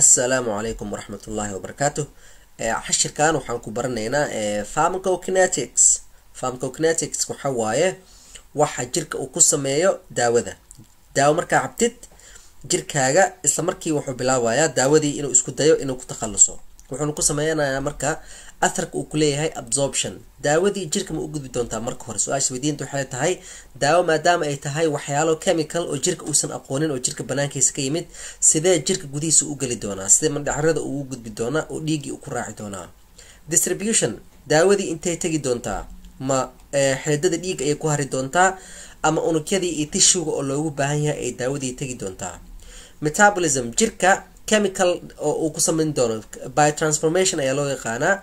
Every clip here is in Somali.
assalaamu calaykum waraxmatullaahi wabarakaatu xashirkan waxaan ku baranaynaa pharmacokinetics. Pharmacokinetics waxa waaye waxa jirka uu ku sameeyo daawada. Daawo markaa cabtid jirkaaga isla markii wuxuu bilaabayaa daawadii inuu isku dayo inuu ku takhaluso wuxuuna ku sameynayaa marka atharka uu kuleeyahay absorption. Daawadii jirka ma u gudbi doontaa marka hore. Su'aasha weydiinta waxay tahay daawo maadaama ay tahay waxyaalo chemical oo jirka uusan aqoonin oo jirka banaankiisa ka yimid sidee jirka gudihiisa u geli doonaa sidee mandhacarada uu gudbi doonaa oo dhiiggii u ku raaci doonaa. Distribution. Daawadii intay tegi doontaa ma xididada dhiig ayay ku hari doontaa ama unugyadii iyo tishuga oo loogu baahan yahay ay daawadii tegi doontaa. Metabolism. Jirka chemical oo uu ku sameyn doono. By transformation ayaa loo yaqaanaa.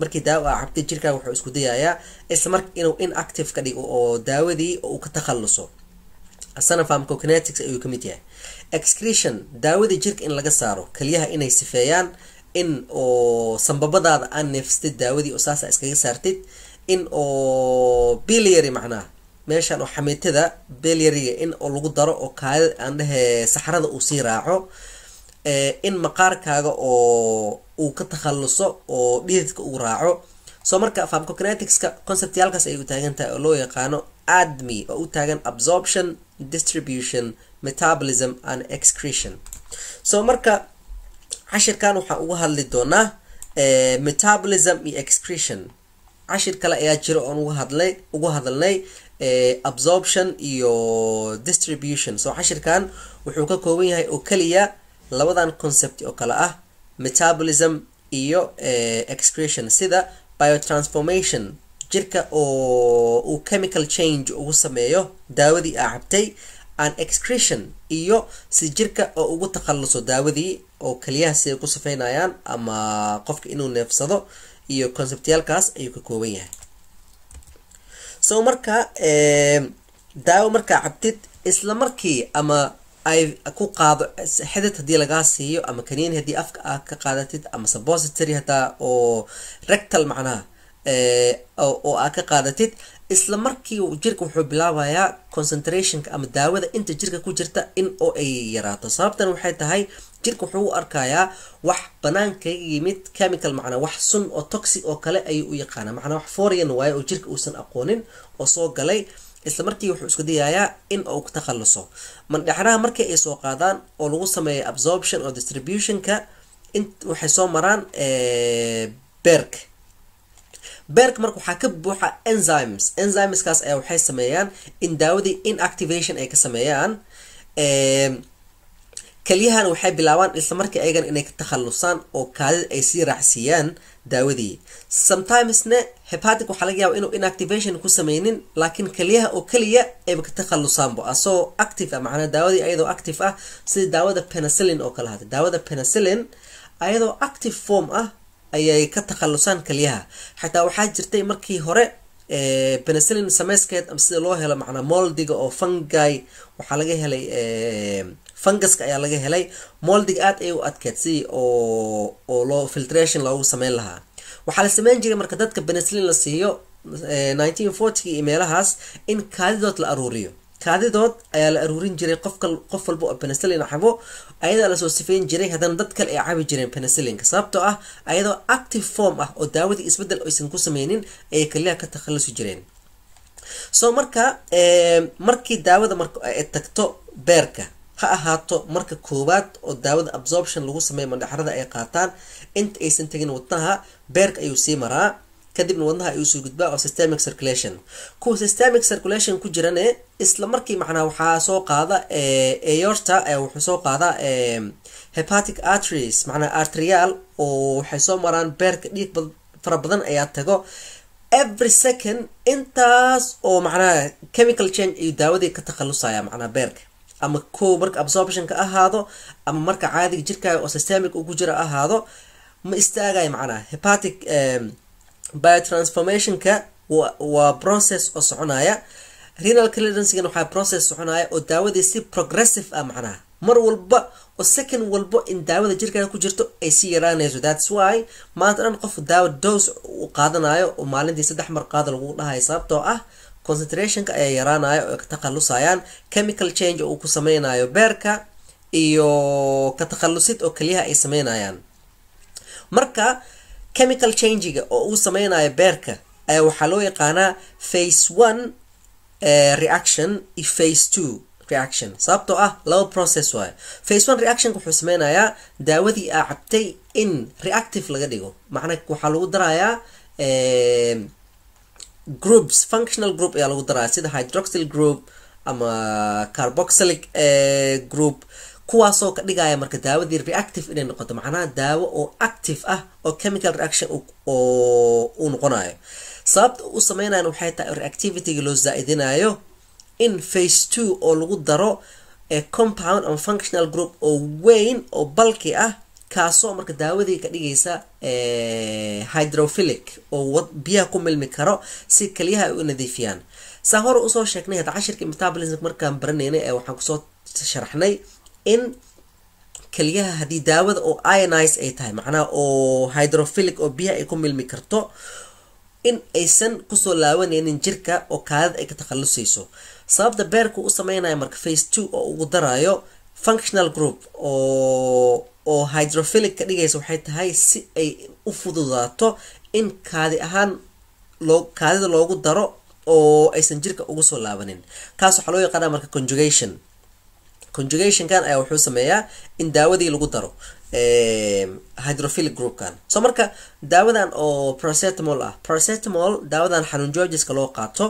Markii daawo a cabtay jirkaaga wuxuu isku dayayaa isla marka inuu inactive ka dhigo oo daawadii uu ka takhaluso asana pharmacokinetics ayuu ka mid yahay. Excretion daawadii jirka in laga saaro kaliyaha inay sifeeyaan in oo sambabadaada aan neefsatid daawadii oo saasa iskaga saartid in oo biliary macnaha meeshan oo xamiitada biliaryga in oo lagu daro oo kaada aan dhehe saxrada uu sii raaco in maqaarkaaga oo uu ka takhaluso oo dhididka uu raaco. Soo marka pharmacokineticska conceptyaalkaas ay u taagan tahay oo loo yaqaano admi oo u taagan absorption distribution metabolism and excretion. So marka cashirkan waxaan uga hadli doonaa metabolism iyo excretion. Cashir kale ayaa jira oon uga hadlay uga hadalnay absorption iyo distribution. So cashirkan wuxuu ka kooban yahay oo keliya labadan concept oo kale ah metabolism iyo excretion sida biotransformation jirka oo uu chemical change ugu sameeyo daawadii aa cabtay and excretion iyo si jirka oo ugu takhaluso daawadii oo kaliyaha siday ku safeynayaan ama qofka inuu neefsado iyo conceptyaalkaas ayuu ka kooban yahay. So marka daawo markaa cabtid isla markii ama ay ku qaado xidid haddii lagaa siiyo ama kaniini haddii afka aad ka qaadatid ama suppository hadaa oo rectal macnaha oo aad ka qaadatid isla markii jirka wuxuu bilaabayaa concentrationka ama daawada inta jirka ku jirta in oo ay yaraato. Sababtan waxay tahay jirka wuxuu u arkayaa wax banaankaga yimid chemical macnaa wax sun oo toxic oo kale ayuu u yaqaana macnaa wax forian waaye oo jirka uusan aqoonin oo soo galay isla markii wuxuu isku dayayaa in uu ku takhaluso mandhexraha markii ay soo qaadaan oo lagu sameeya absorption oo distributionka waxay soo maraan berk. Berk marka waxaa ka buuxa enzymes. Enzymeskaas ayaa waxay sameeyaan in daawadii inactivation ay ka sameeyaan kaliyahan waxay bilaabaan isla markii ayagan inay ka takhalusaan oo kaadida ay sii raacsiiyaan daawadii. Sometimesne hepatic waxaa laga yaaba inuu inactivation ku sameynin laakiin kaliyaha oo keliya ayba ka takhalusaanbo asagoo active ah macnaa daawadii ayadoo active ah sida daawada penicillin oo kale hada daawada penicillin ayadoo active form ah ayay ka takhalusaan kaliyaha xataa waxaa jirtay markii hore penicillin sameyskeed ama sida loo helo macnaa moldiga oo fungi waxaa laga helay funguska ayaa laga helay. Moldiga aad ay u adkeed si oo oo loo filtration loogu sameyn lahaa. Waxaa la sameyn jiray marka dadka penicillin la siiyo nineteen fortyga iyo meelahaas in kaadidood la aruuriyo kaadidood ayaa la aruurin jiray qof walba oo penicillin cabo ayadaa la soo sifeyn jiray haddana dad kale ay cabi jireen penicillinka. Sababtoo ah ayadoo active form ah oo daawadii isbeddel aysan ku sameynin ayay kaliyaha ka takhalusi jireen. So marka markii daawada ay tagto beerka ha ahaato marka koowaad oo daawada absorption lagu sameeyo mandhaxrada ay qaataan inta aysan tegin wadnaha beerka ayuu sii maraa kadibna wadnaha ayuu soo gudbaa oo systemic circulation. Kuwa systemic circulation ku jirane isla markii macnaa waxaa soo qaada aorta wuxuu soo qaadaa hepatic arteries macnaa arterial oo waxay soo maraan beerka dhiig fara badan ayaa tago every second intaas oo macnaha chemical change ayuu daawadii ka takhalusaya macnaa beerka. Ama kow marka absorptionka ahaado ama marka caadiga jirkaaga oo systemic ugu jira ahaado ma istaagayo macnaha hepatic biotransformationka waa process oo soconaya. Renal clearancegana waxaa process soconaya oo daawadii si progressive ah macnaha. Mar walba oo second walbo in daawada jirkaaga ku jirto ay sii yaraanayso. Thats why maanta dhan qof daawa dose u qaadanayo oo maalintii saddex mar qaada lagu dhahayo sababtoo ah concentrationka ayaa yaraanaya oo ka takhalusayaan chemical change oo uu ku sameynayo beerka iyo ka takhalusid oo keliyaha ay sameynayaan. Marka chemical changiga oo uu sameynayo beerka ayaa waxaa loo yaqaanaa face one reaction iyo face two reaction. Sababtoo ah laba process waayo. Face one reactionka wuxuu sameynayaa daawadii aa cabtay in reactive laga dhigo. Macnaa waxaa lagu darayaa groups functional group ayaa lagu daraya sida hydroxyl group ama carboxylic group kuwaasoo ka dhigaya marka daawadii reactive inay noqoto macnaha daawo oo active ah oo chemical reaction uu noqonayo. Sababta u sameynayan waxay tahay reactivityga loo zaa-idinayo in face two oo lagu daro compound ama functional group oo weyn oo balki ah kaasoo marka daawadii ka dhigaysa hydrophilic oo biyaha ku milmi karo si kaliyaha ay u nadiifiyaan. Saa hore u soo sheegnay hadda cashirka metabolism markaan baranaynay ee waxaan ku soo sharaxnay in kaliyaha haddii daawada oo ionize ay tahay macnaha oo hydrophilic oo biyaha ay ku milmi karto in aysan ku soo laabanaynin jirka oo kaadida ay ka takhalusayso sababta beerka u sameynaya marka face two oo ugu darayo functional group oo hydrophilic ka dhigaysa waxay tahay si ay u fududaato in kaadi ahaan kaadida loogu daro oo aysan jirka ugu soo laabanin kaas waxaa loo yaqaana marka conjugation conjugationkan ayaa wuxuu sameeyaa in daawadii lagu daro hydrophilic groupkan. So marka daawadan oo procetamol ah procetamol daawadan xanuun georgeska loo qaato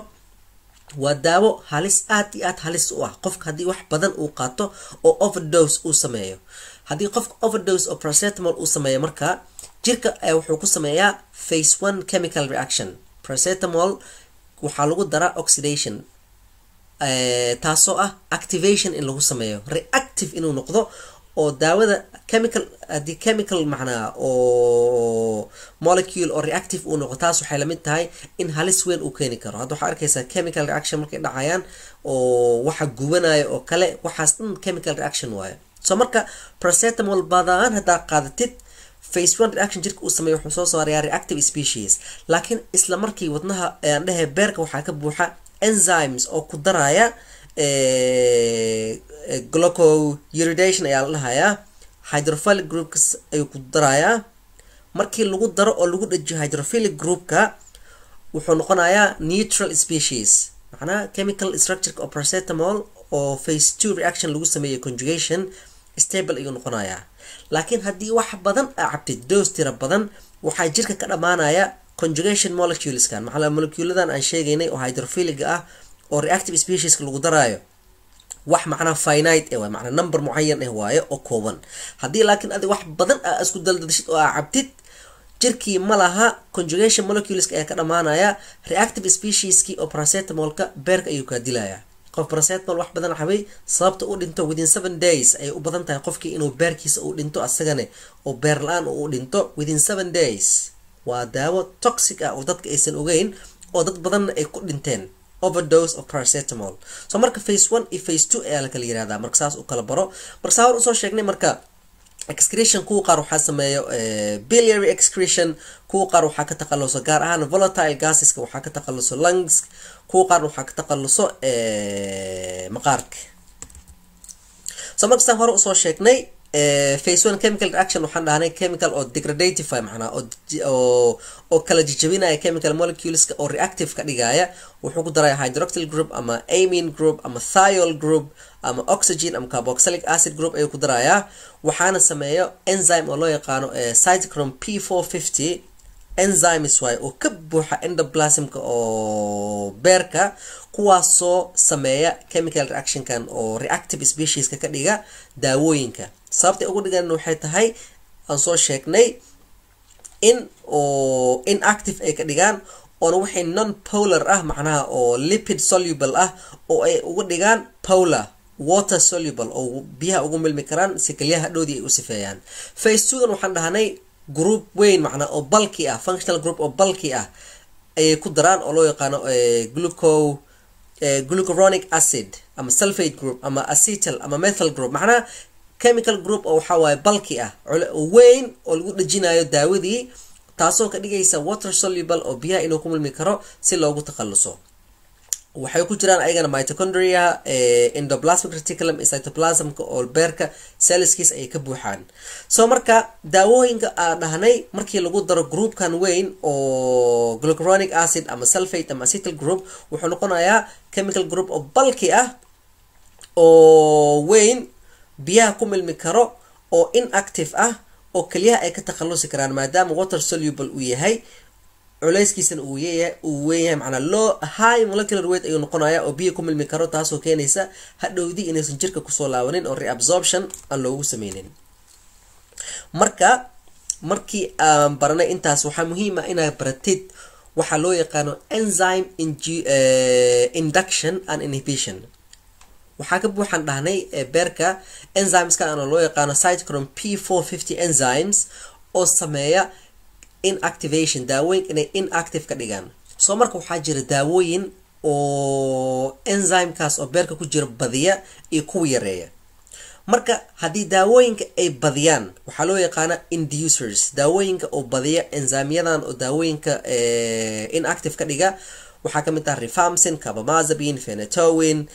waa daawo halis aad iyo aad halis u ah. Qofka haddii wax badan uu qaato oo overdose uu sameeyo. Haddii qofka overdose oo procetamol uu sameeyo marka jirka ayaa wuxuu ku sameeyaa face one chemical reaction. Procetamol waxaa lagu daraa oxidation taasoo ah activation in lagu sameeyo. Reactive inuu noqdo oo daawada chemical haddii chemical macnaa oo molecule oo reactive uu noqdo taas waxay la mid tahay in halis weyn uu keeni karo. Hadda waxaa arkaysaa chemical reaction markay dhacayaan oo waxa gubanayo oo kale waxaas dhan chemical reaction waayo. So marka procetamol badan haddaa qaadatid face one reaction jirka uu sameeyo wuxuu soo saarayaa reactive species. Laakiin isla markii wadnaha aan dhehe beerka waxaa ka buuxa enzymes oo ku daraya glucouridation ayaa la dhahayaa hydrophilic groupkas ayuu ku darayaa. Markii lagu daro oo lagu dhajiyo hydrophilic groupka wuxuu noqonayaa neutral species macnaha chemical structureka oo procetamol oo face two reaction lagu sameeyo conjugation stable ayuu noqonayaa. Laakiin haddii wax badan aa cabtid doos tira badan waxaa jirka ka dhammaanaya conjugation moleculeskan. Maxaa moleculadan aan sheegaynay oo hydrophiliga ah oo reactive specieska lagu daraayo wax macnaa finite eh waay macnaa number mucayan eh waaye oo kooban. Haddii laakiin adi wax badan aa isku daldadashid oo aa cabtid jirkii ma laha conjugation moleculeska ayaa ka dhammaanaya reactive specieskii oo paracetamolka beerka ayuu kaa dilaya qof paracetamol wax badan cabay sababta u dhinto within seven days ayay u badan tahay qofkii inuu beerkiisa uu dhinto asagane oo beer la'aan uu dhinto within seven days waa daawo toxic ah oo dadka aysan ogeyn oo dad badanna ay ku dhinteen. Overdose of paracetamol. So marka face one iyo face two ayaa la kala yirahdaa. Marka saas u kala baro. Marka saa hor u soo sheegnay marka excretion kuwa qaar waxaa sameeyo biliary excretion. Kuwa qaar waxaa ka takhaluso gaar ahaan volatile gaseska waxaa ka takhaluso lungs kuwa qaar waxaa ka takhaluso maqaarka. So marka saan hore u soo sheegnay face one chemical reaction waxaan dhahnay chemical oo degradative macnaa oo kala jijabinaya chemical moleculeska oo reactive ka dhigaya. Wuxuu ku daraya hydroxyl group ama amine group ama thiol group ama oxygen ama carboxylic acid group ayuu ku darayaa waxaana sameeyo enzyme oo loo yaqaano cytochrome p four fifty. Enzymes waaye oo ka buuxa endoplasmka oo beerka kuwaasoo sameeya chemical reactionkan oo reactive specieska ka dhiga daawooyinka sababtay ugu dhigan waxay tahay aan soo sheegnay in oo inactive ay ka dhigaan oona waxay non polar ah macnaha oo lipid soluble ah oo ay uga dhigaan polar water soluble oo biyaha ugu milmi karaan si kelyaha dhoodii ay u sifeeyaan. Face twodan waxaan dhahnay group weyn macnaa oo balki ah functional group oo balki ah ayay ku daraan oo loo yaqaano gluco glucuronic acid ama sulfate group ama acetal ama methyl group. Macnaha chemical group oo waxaa waaye balki ah weyn oo lagu dhejinayo daawadii taasoo ka dhigaysa water soluble oo biyaha inuu ku milmi karo si loogu takhaluso waxay ku jiraan ayagana mitochondria endoplasmic reticulum iyo cytoplasmka oo beerka selskiis ayay ka buuxaan. So marka daawooyinka aan dhahnay markii lagu daro groupkan weyn oo glucuronic acid ama sulfate ama acetyl group wuxuu noqonayaa chemical group oo balki ah oo weyn biyaha ku milmi karo oo inactive ah oo keliyaha ay ka takhalusi karaan maadaama water soluble uu yahay culeyskiisana uu weynyahay macnaa low high molecular weight ayuu noqonaya oo biyo ku milmi karo taasoo keenaysa hadhowdii inaysan jirka ku soo laabanin oo reabsorption aan loogu sameynin marka markii aan baranay intaas waxaa muhiim ah inaad baratid waxaa loo yaqaano enzyme induction and inhibition waxaa ka buuxan dhahnay beerka enzymeska ana loo yaqaano cytochrome p four fifty enzymes oo sameeya inactivation daawooyin inay inactive ka dhigaan. Soo marka waxaa jira daawooyin oo enzymekaas oo beerka ku jira badiya iyo kuwa yareeya. Marka haddii daawooyinka ay badiyaan waxaa loo yaqaana inducers daawooyinka oo badiya enzymyadan oo daawooyinka inactive ka dhiga waxaa ka mid ah rifamsin carbamazepine phenetowin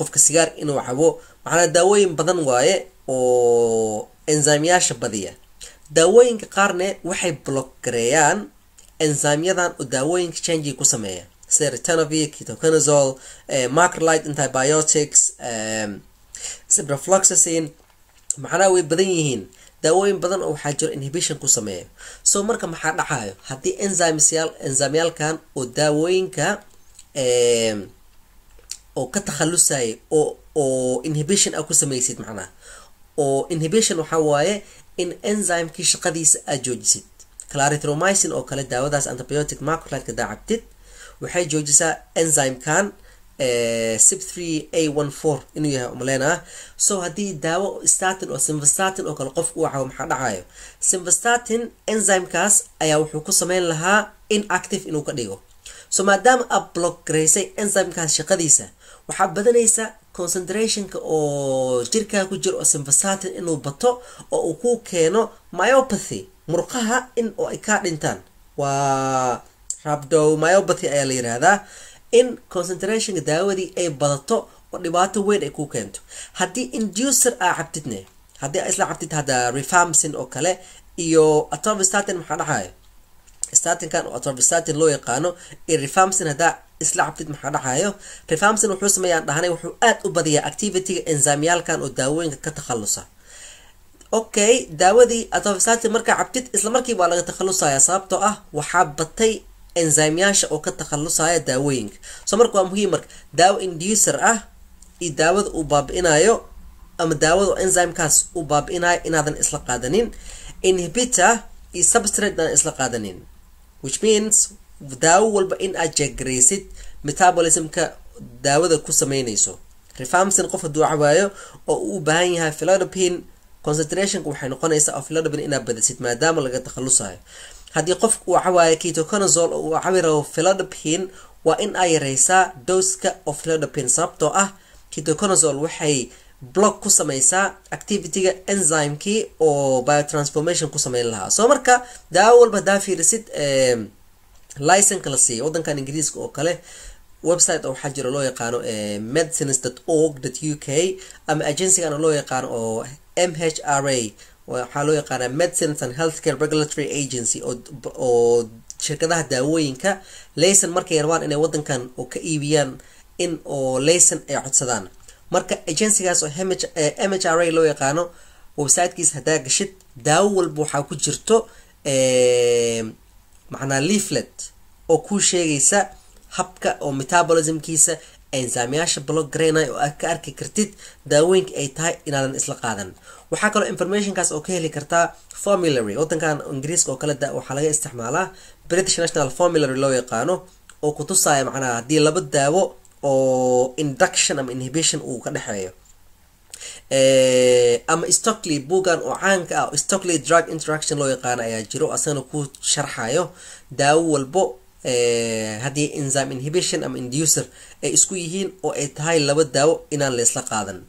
qofka sigaar inuu cabo macnaa daawooyin badan waaye oo enzymyaasha badiya. Daawooyinka qaarne waxay block gareeyaan enzymyadan oo daawooyinka changi ku sameeya. Sida retinovic ketoconazole macrolide antibiotics ciprofloxacin macnaha way badan yihiin. Daawooyin badan oo waxaa jiro inhibition ku sameeya. So marka maxaa dhacayo haddii enzymesyaal enzymyaalkan oo daawooyinka oo ka takhalusaya oo inhibition a ku samaysid macnaha. Oo inhibition waxaa waaye in enzymekii shaqadiisa aad joojisid. Clarithromycin oo kale daawadaas antibiotic macrolideka daacabtid waxay joojisaa enzymekan sib three a one four inuu yahay umaleynaa so haddii daawo statin oo simvastatin oo kale qofku u cawo maxaa dhacayo simvastatin enzymekaas ayaa wuxuu ku sameyn lahaa inactive inuu ka dhigo. So maadaama aad block garaysay enzymekaas shaqadiisa waxaa badanaysa concentrationka oo jirkaa ku jira oo simvastatin inuu bato oo uu ku keeno myopathy murqaha in oo ay kaa dhintaan. Waa rabdomyopathy ayaa la yiraahdaa. In concentrationka daawadii ay badato oo dhibaato weyn ay ku keento. Haddii inducer aa cabtidne haddii isla cabtid hadda rifamsin oo kale iyo atovistatin maxaa dhacayo statinkan oo atovistatin loo yaqaano iyo rifamsin haddaa isla cabtid maxaa dhacayo rifamsin wuxuu sameeyaan dhahnay wuxuu aad u badiyaa activityga enzymyaalkan oo daawooyinka ka takhalusa. Okay daawadii atovistatin markaa isla markii baa laga takhalusaya sababtoo ah waxaa batay enzymyaasha oo ka takhalusaya daawooyinka so marka waa muhiim marka daawo inducer ah iyo daawada uu baabi'inayo ama daawada enzymekaas uu baabi'inayo inaadan isla qaadanin inhibitor iyo substrate aan isla qaadanin which means daawo walba in aad jeegaraysid metabolismka daawada ku sameynayso rifamsin qof hadduu cawaayo oo u baahan yahay philodopin concentrationka waxay noqonaysaa oo philodopin inaad badisid maadaama laga takhalusayo. Haddii qofka uu cawaayo ketoconazole oo uu rabo philodopin waa in ay yareysaa dowska oo philodopin sababtoo ah ketoconazole waxay block ku sameysaa activityga enzymekii oo biotransformation ku sameyn lahaa. Soo marka daawo walba haddaa fiirisid licenka la siiya waddankan ingiriiska oo kale website oo waxaa jira loo yaqaano medicines org u k ama agencygana loo yaqaano oo m h r a. Waxaa loo yaqaanaa medicines and healthcare regulatory agency oo shirkadaha daawooyinka layson markay rabaan inay waddankan oo ka iibiyaan in oo layson ay codsadaan. Marka agencygaas oo m h r a loo yaqaano websitekiis haddaa gashid daawo walba waxaa ku jirto macnaa leaflet oo kuu sheegaysa habka oo metabolismkiisa enzymyaasha block garaynaya oo aad ka arki kartid daawooyinka ay tahay inaadan isla qaadan. Waxaa kaloo informationkaas oo ka heli kartaa formulary waddankan ingiriiska oo kale waxaa laga isticmaalaa british national formulary loo yaqaano oo ku tusaya macnaha haddii laba daawo oo induction ama inhibition uu ka dhexeeyo ama stockley bugan oo caanka ah stockley drug interaction loo yaqaano ayaa jiro asagana ku sharxayo daawo walbo haddii enzyme inhibition ama inducer ay isku yihiin oo ay tahay laba daawo inaan laysla qaadan.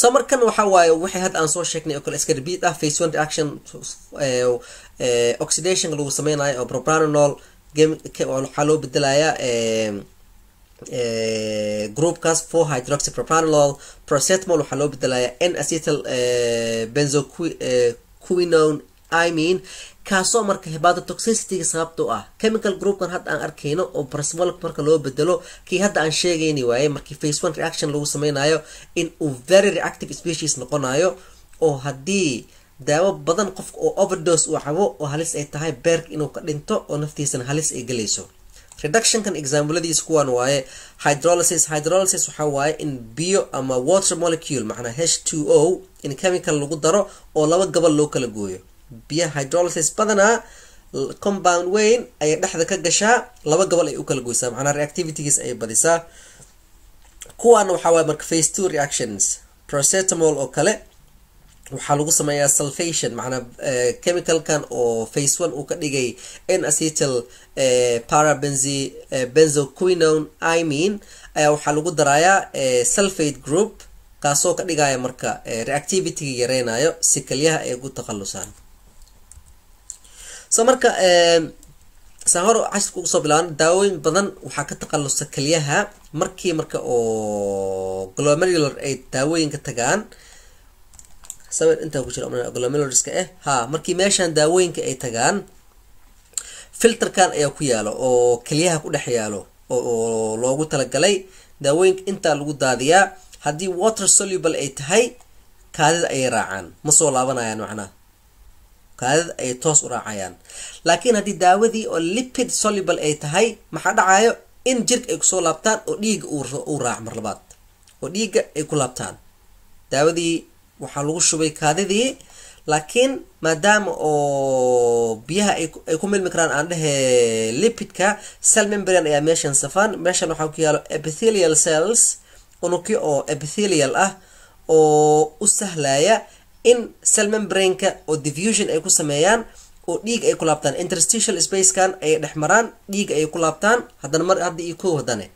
So markan waxa waaye waxay hadda aan soo sheegnay oo kale iska repeat ah face one reaction oxidationka lagu sameynayo oo propranolol waxaa loo bedelayaa groupkaas four hydroxypropanol procetamol waxaa loo bedelayaa n acetal benzoquinone imean kaasoo marka hepatotoxicityga sababta u ah chemical groupkan hadda aan arkayno oo paracetamol marka loo bedelo kii hadda aan sheegayni waaye markii face one reaction lagu sameynayo in uu very reactive species noqonayo oo haddii daawo badan qofka oo overdose uu cabo oo halis ay tahay beerka inuu ka dhinto oo naftiisana halis ay gelayso reductionkan exampladiis kuwan waaye. Hydrolysis hydrolysis waxaa waaye in biyo ama water molecule macnaa h two o in chemical lagu daro oo laba gabal loo kala gooyo. Biyaha hydrolysis badanaa compound weyn ayay dhexda ka gashaa laba gabal ay u kala goysaa macnaa reactivitygiis ayay badisaa. Kuwaana waxaa waaye marka face two reactions procetamol oo kale waxaa lagu sameeyaa sulfation macnaa chemicalkan oo face one uu ka dhigay n acetal parabenzi benzoquinone imean ayaa waxaa lagu darayaa sulfate group kaasoo ka dhigaya marka reactivityga yareynayo si kalyaha ay ugu takhalusaan. So marka saan hor cashirka ugu soo bilaaban daawooyin badan waxaa ka takhalusa kalyaha. Markii marka oo glomerular ay daawooyinka tagaan sawir intaa ku jira glomerulska ah ha markii meeshan daawooyinka ay tagaan filterkan ayaa ku yaalo oo kelyaha ku dhex yaalo oo loogu talagalay daawooyinka intaa lagu daadiyaa. Haddii water soluble ay tahay kaadida ayay raacaan. Ma soo laabanayaan macnaha kaadida ayay toos u raacayaan. Laakiin haddii daawadii oo lipid soluble ay tahay maxaa dhacayo in jirka ay ku soo laabtaan oo dhiiga uu raac mar labaad. Oo dhiiga ay ku laabtaan. Daawadii waxaa lagu shubay kaadidii laakiin maadaama oo biyaha ay ku milmi karaan aan dhehe lipidka cell membrane ayaa meeshan safaan meeshan waxaa ku yaalo epithelial cells unugyo oo epithelial ah oo u sahlaya in cell membraneka oo diffusion ay ku sameeyaan oo dhiig ay ku laabtaan. Interstitial spacekan ayay dhex maraan dhiig ayay ku laabtaan. Haddana mar hadda iyo kow haddane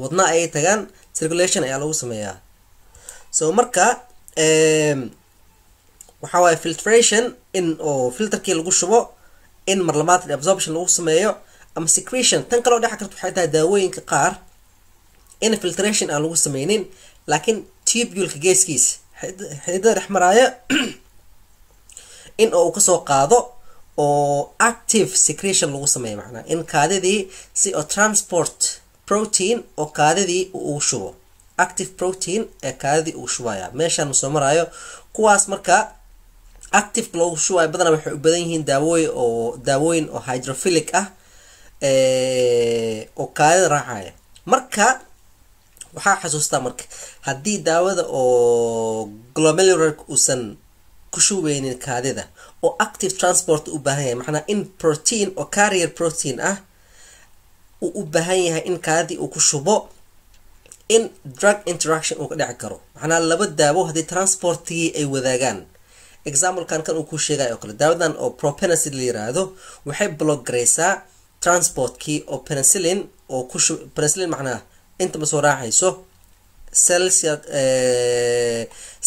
wadna ayay tagaan circulation ayaa lagu sameeyaa. So marka waxaa waaye filtration in oo filterkii lagu shubo in mar labaad absorption lagu sameeyo ama secretion. Tan kaloo dhexa karta waxay tahay daawooyinka qaar in filtration aan lagu sameynin laakiin tubulka geeskiisa xididada dhex maraaya in oo uu ka soo qaado oo active secretion lagu sameeyo macnaa in kaadidii si oo transport protein oo kaadidii uu shubo active protein ee kaadidii uu shubaya meeshaan soo maraayo kuwaas marka active loogu shubayo badanaa waxay u badan yihiin daawooyin oo daawooyin oo hydrophilic ah oo kaadida raacaya. Marka waxaa xasuustaa marka haddii daawada oo glomerular uusan ku shubeynin kaadida oo active transport u baahan yahay macnaa in protein oo carrier protein ah uu u baahan yahay in kaadidii uu ku shubo in drug interaction uu ka dheci karo. Macnaa laba daawo haddii transportigii ay wadaagaan. Examplekan kan uu ku sheegay oo kale daawadan oo propenicid la yiraahdo waxay block garaysaa transportkii oo penicillin oo ku shub penicillin macnaa intaba soo raacayso cells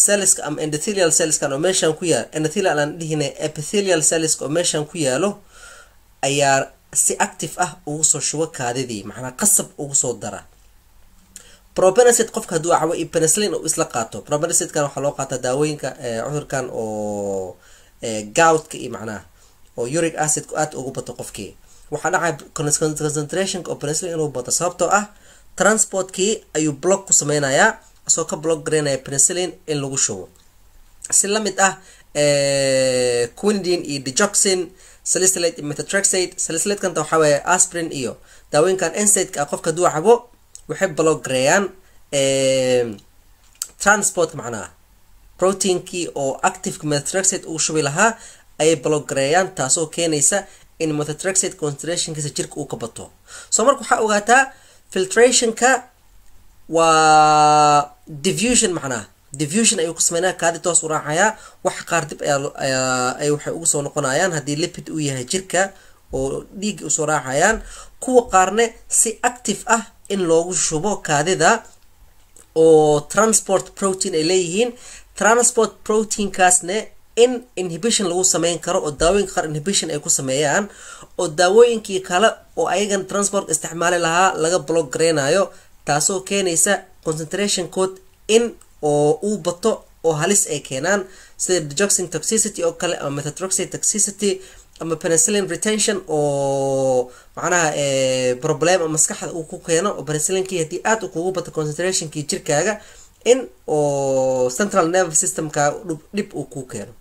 cellska ama endothelial cellskan oo meeshan ku yaal endothelial aan dhihina epithelial cellska oo meeshan ku yaalo ayaa si active ah ugu soo shubo kaadidii macnaa qasab ugu soo dara propenicid qofka hadduu cabo iyo penicillin uu isla qaato. Propenicidkan waxaa loo qaataa daawooyinka cudurkan oo goutka iyo macnaha oo uric acidku aad ugu bato qofkii waxaa dhacaya concentrationka oo penicillin inuu bato sababtoo ah transportkii ayuu block ku sameynayaa asoo ka block garaynaya penicillin in lagu shubo. Si la mid ah quinidine iyo digoxin salicylate iyo methotrexate salicylate-kanta waxaa weeye aspirin iyo daawooyinkan NSAID-ka ah qofka hadduu cabo waxay block gareeyaan transport macnaha proteinkii oo active methotrexate uu shubi lahaa ayay block gareeyaan taasoo keenaysa in methotrexate concentrationkiisa jirka uu ka bato. So marka waxaa ogaataa filtrationka waa diffusion macnaha diffusion ayuu ku sameynaya kaadi toos u raacayaa wax qaar dib ayaa ay waxay ugu soo noqonayaan haddii lipid uu yahay jirka oo dhiigga u soo raacayaan. Kuwa qaarne si active ah in loogu shubo kaadida oo transport protein ay leeyihiin. Transport proteinkaasne in inhibition lagu sameyn karo oo daawooyinka qaar inhibition ay ku sameeyaan oo daawooyinkii kale oo ayagan transport isticmaali lahaa laga block gareynayo taasoo keenaysa concentration code in oo uu bato oo halis ay keenaan sida dejoxing toxicity oo kale ama methotrexate toxicity ama penicillin retention oo macnaha problem oo maskaxda uu ku keeno oo penicillinkii haddii aada u kugu bato concentrationkii jirkaaga in oo central nerve systemka dhib uu ku keeno.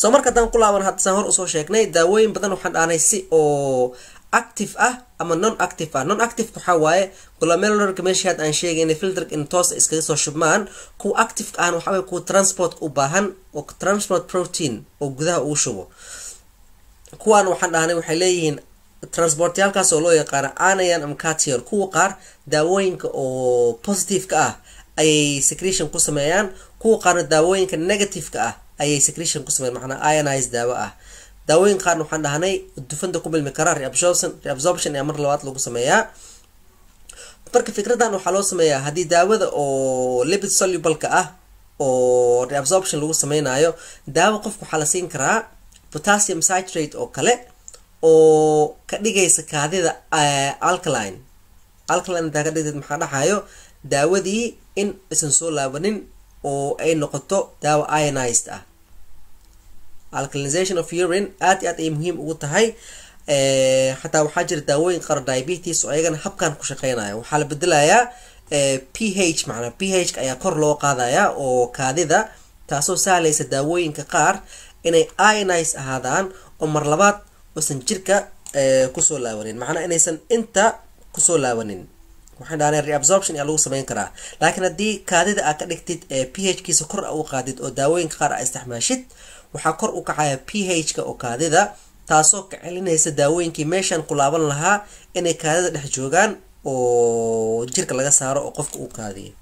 Soo marka haddaan ku laaban haddasaan hor u soo sheegnay daawooyin badan waxaan dhahnay si oo active ah ama non active ah. Non active waxaa waaye glomerularka meeshii had aan sheegayna filter in toosa iskaga soo shubmaan kuwa active ahna waxaa waye kuwa transport u baahan oo transport protein oo gudaha ugu shubo kuwaan waxaan dhahnay waxay leeyihiin transportyaalkaas oo loo yaqaano anayan ama cation kuwa qaar daawooyinka oo positive-ka ah ayay secretion ku sameeyaan. Kuwa qaarna daawooyinka negative-ka ah ayay secretion ku sameeyaan. Macnaa ionized daawo ah. Daawooyin qaarna waxaan dhahnay dufanta ku milmi karaa reabsorption ayaa mar labaad lagu sameeyaa. Marka fikradan waxaa loo sameeyaa haddii daawada oo lipid soluble-ka ah oo reabsorption lagu sameynayo daawo qofka waxaa la siin karaa potassium citrate oo kale oo ka dhigaysa kaadida alkaline. Alkaline hadaa ka dhigteed maxaa dhaxayo daawadii in aysan soo laabanin oo ay noqoto daawo ionized ah. Alkalinization of urine aad iyo aad ay muhiim ugu tahay. Xataa waxaa jira daawooyin qaar diabetes oo ayagana habkan ku shaqeynaya. Waxaa la bedelayaa p h macnaa p h ayaa kor loo qaadaya oo kaadida taasoo sahlaysa daawooyinka qaar inay ionise ahaadaan oo mar labaad uusan jirka ku soo laabanin macnaa inaysan inta ku soo laabanin waxaan dhahnay reabsorption ayaa lagu sameyn karaa. Laakiin haddii kaadida aad ka dhigtid p h kiisa kor u qaadid oo daawooyinka qaar aa isticmaashid waxaa kor u kacaya p h-ka oo kaadida taasoo ka celinaysa daawooyinkii meeshan ku laaban lahaa inay kaadida dhex joogaan oo jirka laga saaro oo qofka uu kaadiyo